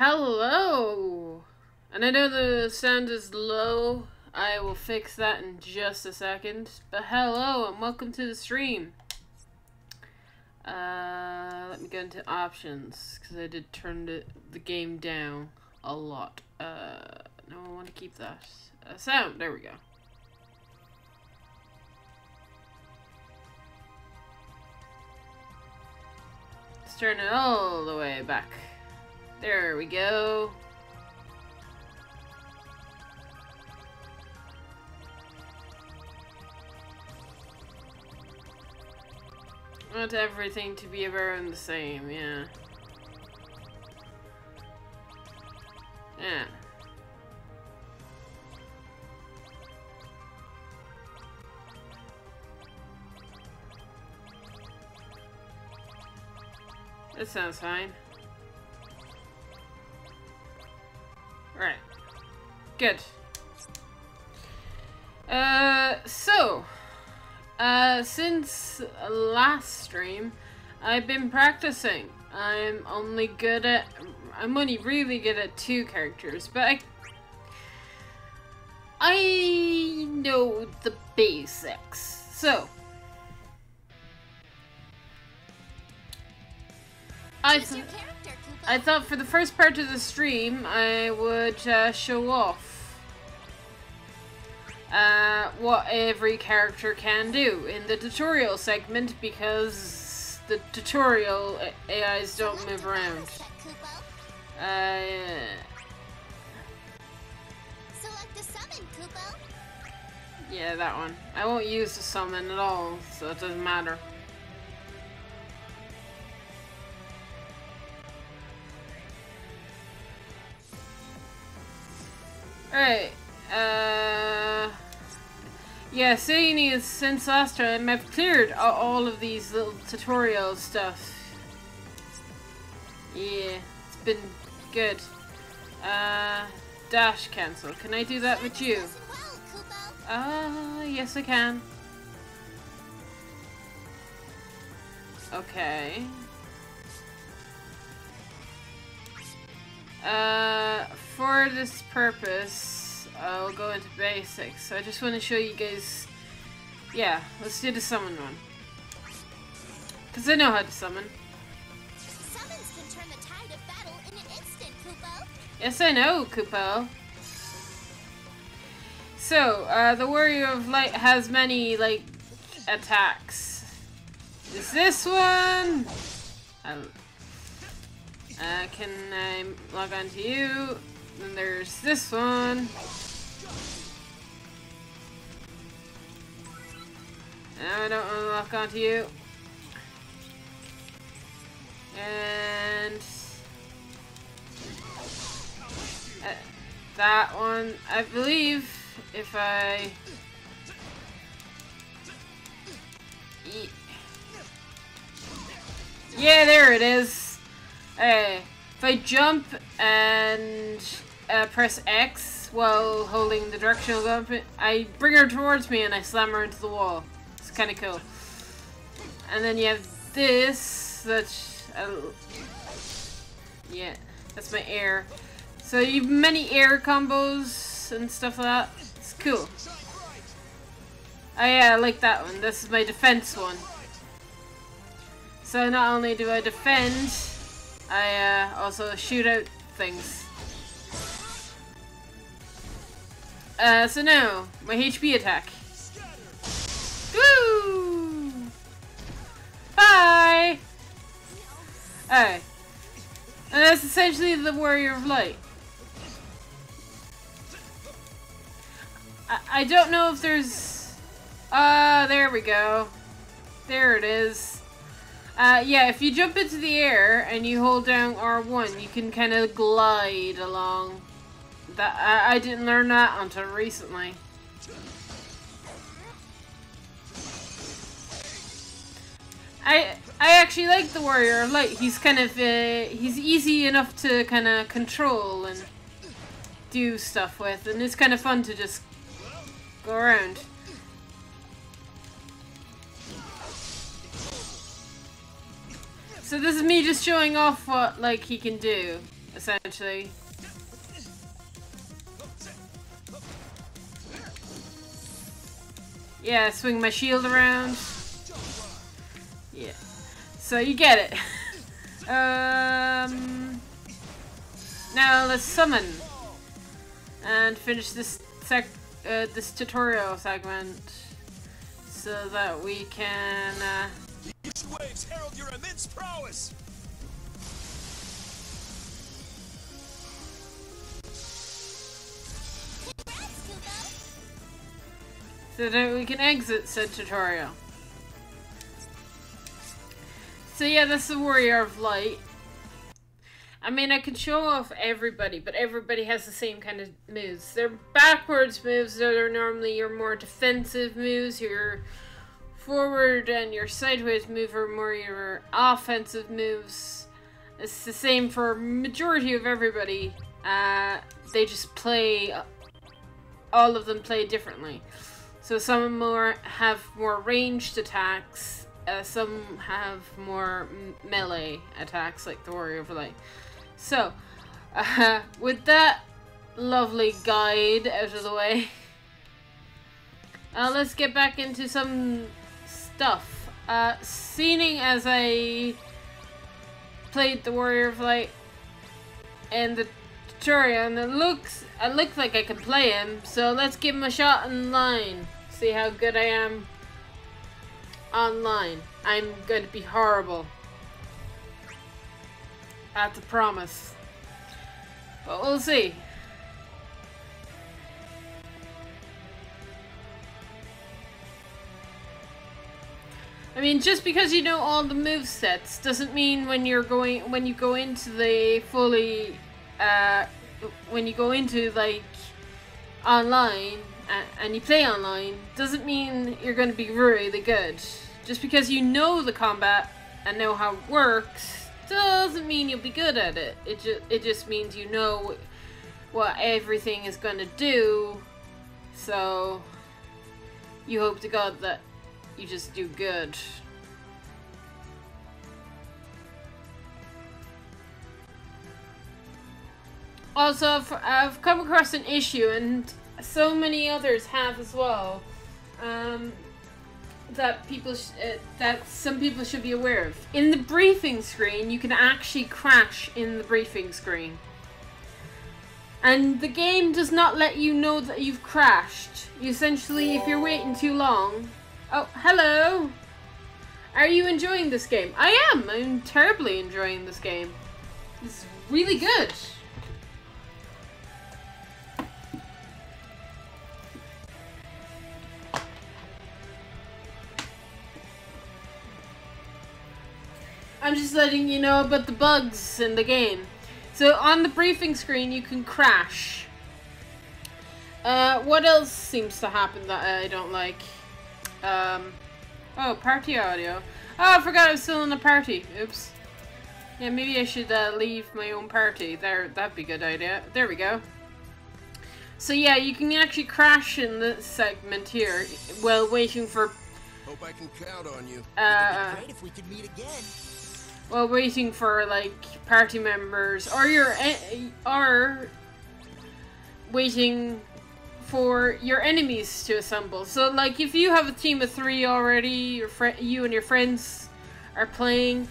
Hello! And I know the sound is low. I will fix that in just a second. But hello and welcome to the stream. Uh, let me go into options because I did turn the, the game down a lot. Uh, no, I want to keep that. Uh, sound, there we go. Let's turn it all the way back. There we go. I want everything to be around the same, yeah. Yeah. That sounds fine. Good. Uh, so, uh, since last stream, I've been practicing. I'm only good at, I'm only really good at two characters, but I, I know the basics. So, I, th I thought for the first part of the stream, I would uh, show off uh, what every character can do in the tutorial segment because the tutorial AIs don't move around. Uh, yeah, that one. I won't use the summon at all, so it doesn't matter. Alright. Uh, yeah, saying is since last time I've cleared all of these little tutorial stuff. Yeah, it's been good. Uh, dash cancel. Can I do that with you? Uh, yes I can. Okay. Uh, for this purpose, I'll go into basics. So I just want to show you guys... Yeah, let's do the summon one. Because I know how to summon. Yes, I know, Kupo. So, uh, the Warrior of Light has many, like, attacks. Is this one? I'll uh, can I log on to you? Then there's this one. I don't want to lock onto you. And uh, that one, I believe, if I yeah, there it is. Hey, if I jump and uh, press X while holding the directional gun, I bring her towards me and I slam her into the wall. It's kind of cool. And then you have this, that's... Uh, yeah, that's my air. So you have many air combos and stuff like that. It's cool. Oh yeah, I like that one. This is my defense one. So not only do I defend, I uh, also shoot out things. Uh, so now, my HP attack. Woo! Bye! Alright. And that's essentially the Warrior of Light. I, I don't know if there's... Ah, uh, there we go. There it is. Uh, yeah, if you jump into the air and you hold down R1, you can kind of glide along. That I, I didn't learn that until recently. I I actually like the Warrior of Light. He's kind of uh, he's easy enough to kind of control and do stuff with, and it's kind of fun to just go around. So this is me just showing off what like he can do. essentially. Yeah, swing my shield around. Yeah. So you get it. um, now let's summon and finish this sec uh, this tutorial segment so that we can. Uh, waves herald your immense prowess. so that we can exit said tutorial. So yeah, that's the Warrior of Light. I mean, I could show off everybody, but everybody has the same kind of moves. They're backwards moves that are normally your more defensive moves. Your forward and your sideways move are more your offensive moves. It's the same for majority of everybody. Uh, they just play. All of them play differently. So some more have more ranged attacks. Uh, some have more melee attacks, like the Warrior Light. So, uh, with that lovely guide out of the way, uh, let's get back into some stuff. Uh, seeing as I played the Warrior of Light and the tutorial, and it looks, it looks like I can play him, so let's give him a shot online. See how good I am online. I'm going to be horrible. That's a promise. But we'll see. I mean, just because you know all the move sets doesn't mean when you're going when you go into the fully uh, when you go into like online uh, and you play online doesn't mean you're going to be really good. Just because you know the combat and know how it works doesn't mean you'll be good at it. It just it just means you know what everything is going to do. So you hope to God that you just do good. Also, I've, come across an issue, and so many others have as well. Um, that people uh, that some people should be aware of. In the briefing screen, you can actually crash in the briefing screen. And the game does not let you know that you've crashed. You essentially, if you're waiting too long. Oh, hello! Are you enjoying this game? I am! I'm terribly enjoying this game. It's really good. I'm just letting you know about the bugs in the game. So on the briefing screen, you can crash. Uh, what else seems to happen that I don't like? Um, oh, party audio. Oh, I forgot I was still in the party. Oops. Yeah, maybe I should uh, leave my own party. There, that'd be a good idea. There we go. So yeah, you can actually crash in this segment here while waiting for. Hope I can count on you. Uh, Great if we could meet again. while waiting for like party members or your or waiting for your enemies to assemble. So like if you have a team of 3 already, your fri you and your friends are playing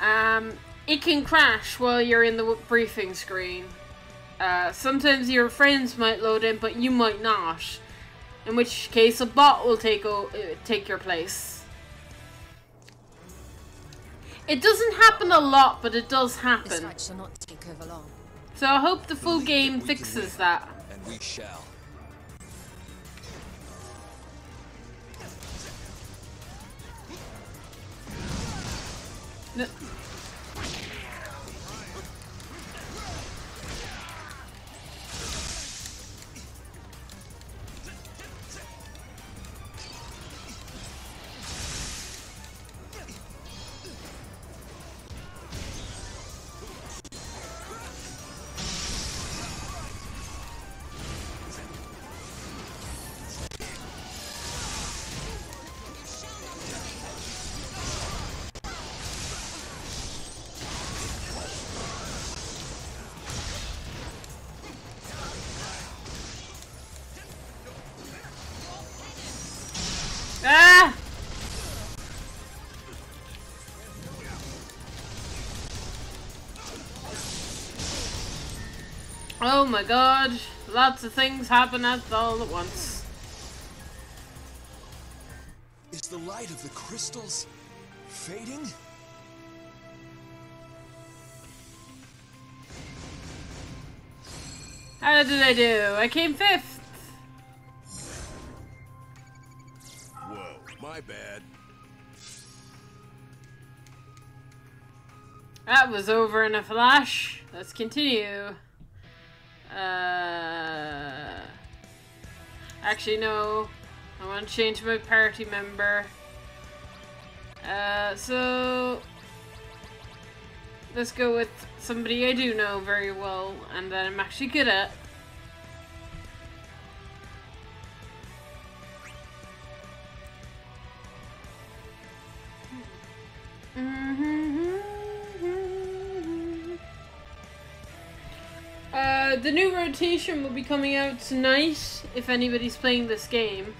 um it can crash while you're in the w- briefing screen. Uh, sometimes your friends might load in, but you might not. In which case, a bot will take o- uh, take your place. It doesn't happen a lot, but it does This happen. fight shall not take over long. So I hope the full game fixes that. And we shall. N- Oh my god, lots of things happen at all at once. Is the light of the crystals fading? How did I do? I came fifth. Whoa, my bad. That was over in a flash. Let's continue. Uh, actually, no. I want to change my party member. Uh, so let's go with somebody I do know very well and that I'm actually good at. Rotation will be coming out tonight if anybody's playing this game.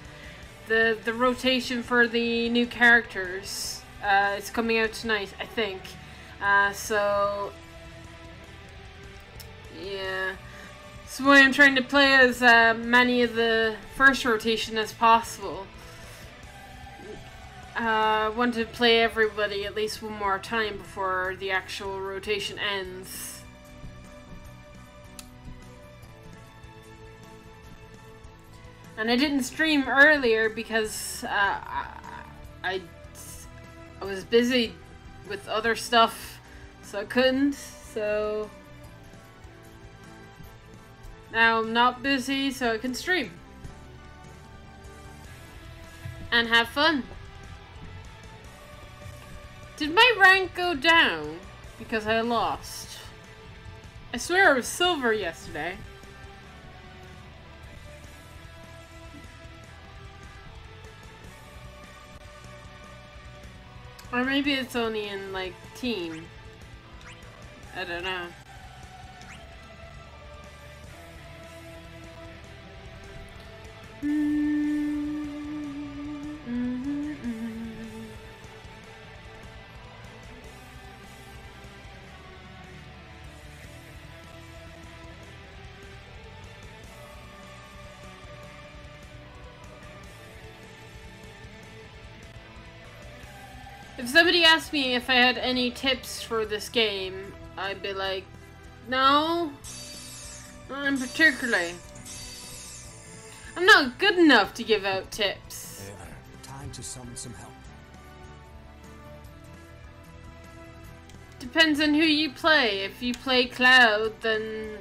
The the rotation for the new characters uh, is coming out tonight, I think. Uh, so yeah, so I'm trying to play as uh, many of the first rotation as possible. Uh, I want to play everybody at least one more time before the actual rotation ends. And I didn't stream earlier because uh, I, I, I was busy with other stuff, so I couldn't. So now I'm not busy, so I can stream and have fun. Did my rank go down because I lost? I swear I was silver yesterday. Or maybe it's only in, like, team. I don't know. If somebody asked me if I had any tips for this game, I'd be like, no, not in particularly. I'm not good enough to give out tips. Time to summon some help. Depends on who you play. If you play Cloud, then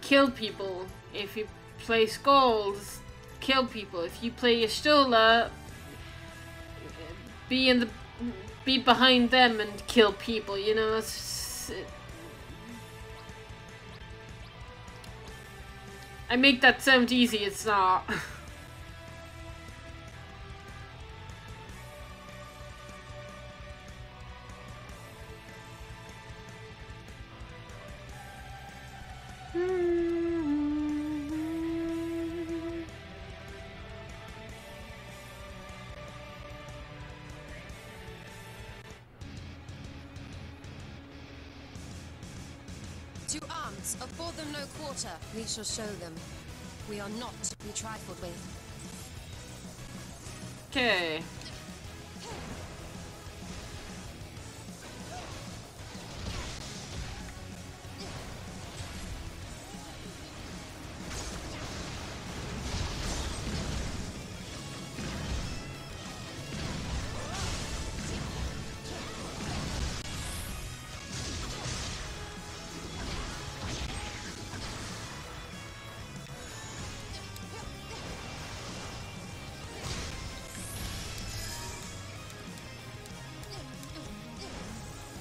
kill people. If you play Skulls, kill people. If you play Y'shtola, be in the be behind them and kill people. You know, it's, it, I make that sound easy. It's not. Arms, afford them no quarter. We shall show them. We are not to be trifled with. Okay.